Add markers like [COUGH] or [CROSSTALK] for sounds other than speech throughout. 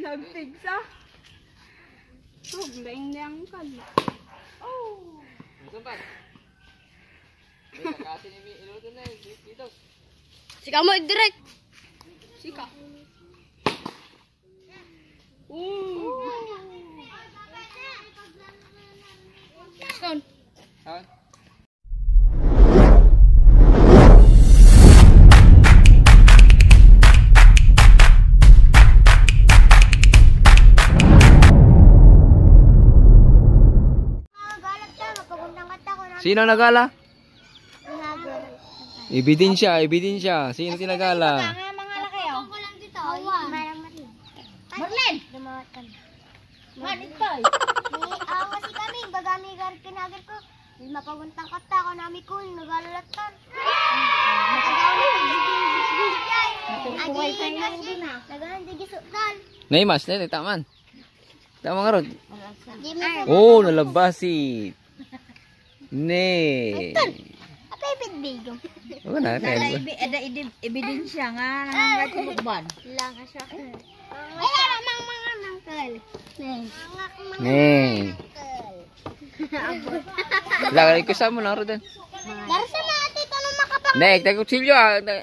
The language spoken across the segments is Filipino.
Nagpigsa. Oh, dayang-dayang ka. Oh. Sumpan. Kasi ni Iluto na dito. Sika mo direct. Sika. Ooh. Stone. Saan? Sino nagala? Ebidensya, ebidensya. Sino tinagala? Mga mga laki oh. Marang Marlin. Lumawat ka na. Marlin pa eh. Ni awa si kami, gagami gar kinagir ko. Mapaguntang kata ko nami ko, nagalatan. Nagagawa na pagbibigay. Adi kasi, nagahan di gisukdal. Naimas, na taman. Tama nga ron. Oh, nalabasit. Ne. Apay bidbigo. Wala na. kaya- Ada ebidensya nga nangangay kulubban. Lang ka siya. Ay, mga mga mangkal. Mga Ne. Lagay ko sa mo lang ron. Dari sa mga tito na makapag... Ne, tayo kutsilyo ah. Ne.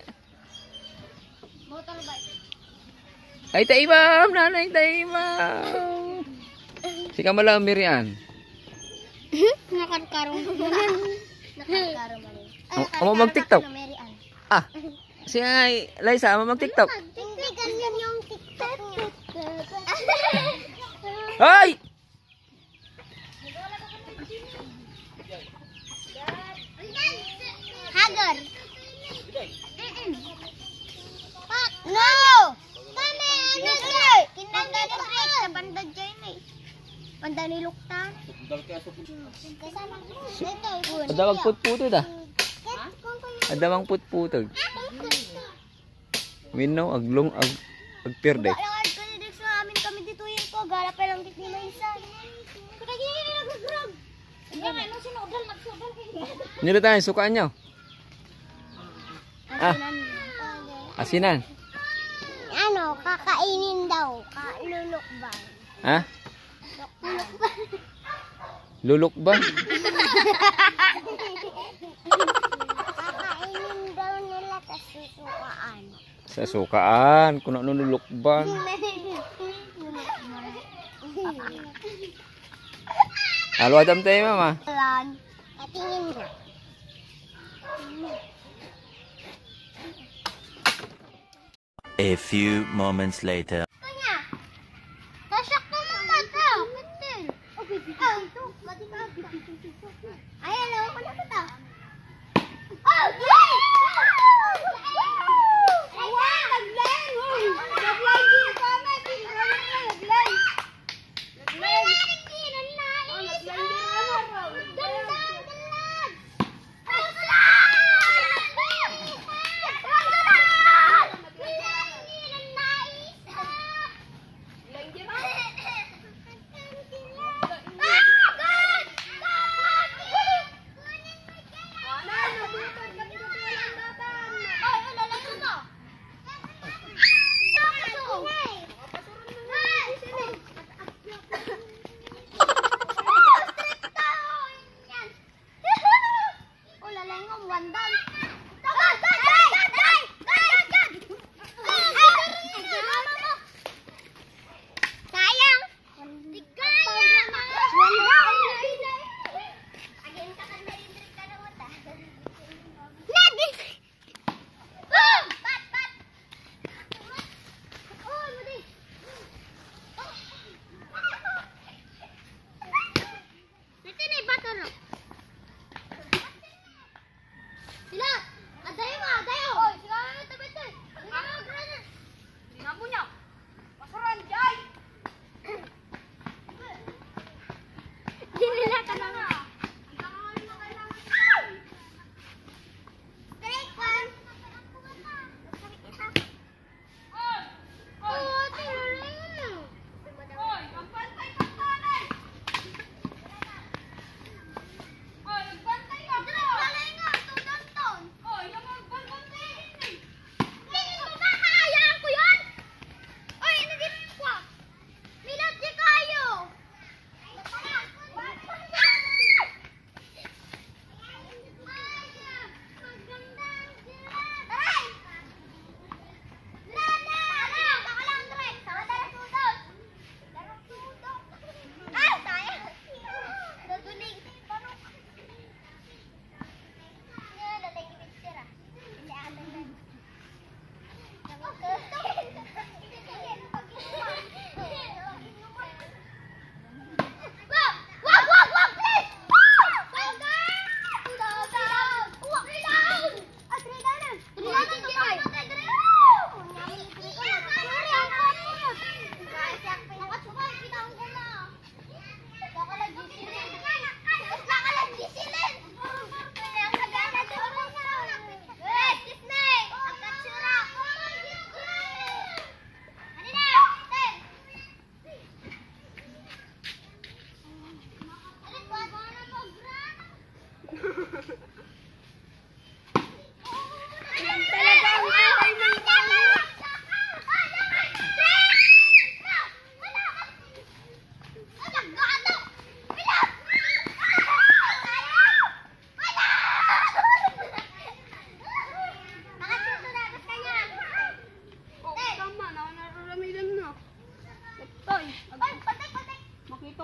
Ay, taimam, nanay, taimam. Si Kamala Mirian. Nakarkarong. Nakarkarong. Ang- ang mag-TikTok? Mary Ann. Ah, si ay, Liza, ama mag-tiktok. Hindi ganyan yung TikTok niya. Ay! Hagar. Pak. No! Kami, ano na? Kinanda ko ay sa banda dyan eh. Banda ni Luktan. Ko. Adawag putputod ah. Adawang putputod. Minaw, aglong, ag, agpirde. Alangad ko ni Dex na amin kami dito yun po. Gala pa lang dito na isa. Kaya gini nag-grab. Hindi nga, nung sinudal, nagsudal kayo. Nilo tayo, sukaan nyo. Ah, asinan. Ano, kakainin daw. Kalulukbang. Ha? Lulukbang. Lulok ba? [LAUGHS] Kakainin daw nila sa susukaan. Sa sukaan, kung ano lulok ba? Halo, adam tayo, mama. Lan. Katingin ko. A few moments later. 完蛋！完蛋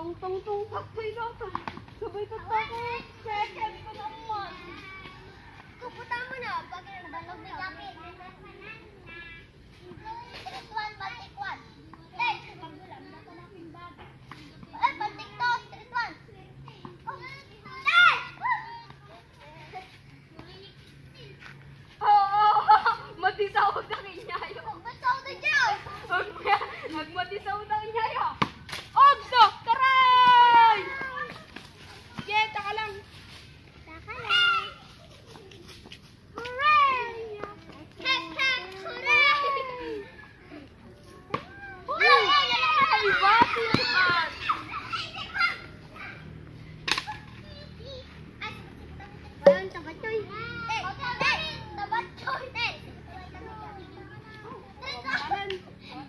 Tong tong tong saktoy dapat. Sabay ka tako. Second ko naman. Kuputa mo na. Pag banog ni Jackie. Street 1, Baltic 1. Ten.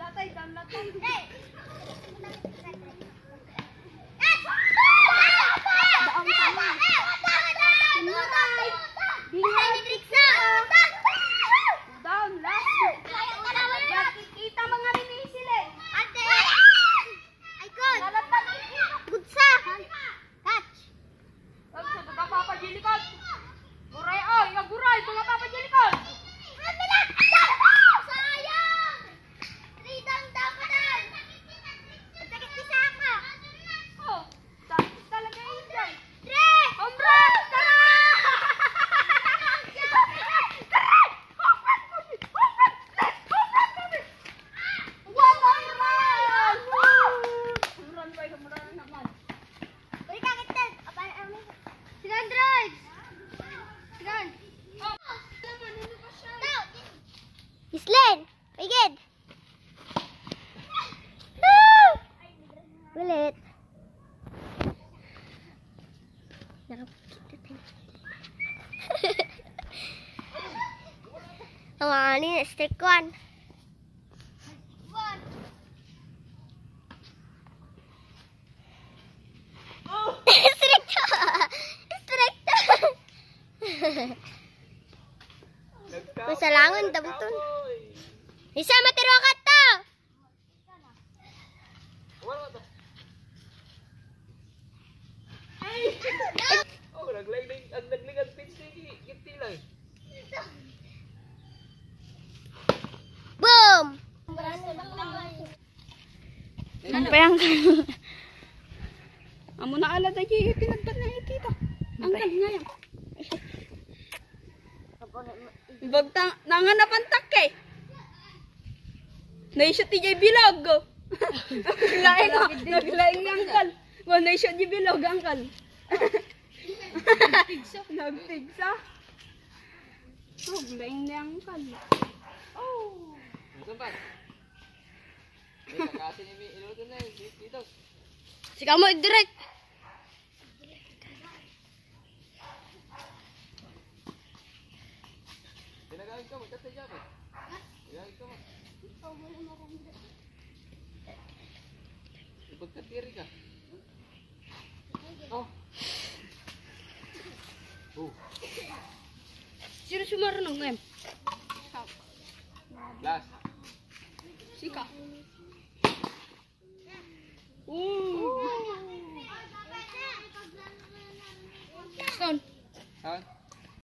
Tatay, damlatan. Eh. Down, Islen, pigid. Ah! Ulit. Nakapakita tayo. I need a stick one. Isa matiro ka to! Oh, naglayling, ang naglingan pitch ni Kitty lang. Boom! Ano pa yung... Amo na ala dahil pinagbat na itita. Ang galing nga yan. Bagtang, nanganapan tak eh. Naisot ni Jay Bilog. Naglaing ka, naglaing ni Angkal. Well, naisot ni Bilog, Angkal. Nagtigsa. Oh, laing ni Angkal. Oh. Ba? Kasi ni Mi, iluto na dito. Sigaw mo direct. Tinagawin ka mo, tatay Javi. Tinagawin ka mo. Ipagkatiri ka. Oh. Oh, Sino sumarunong ngayon? last.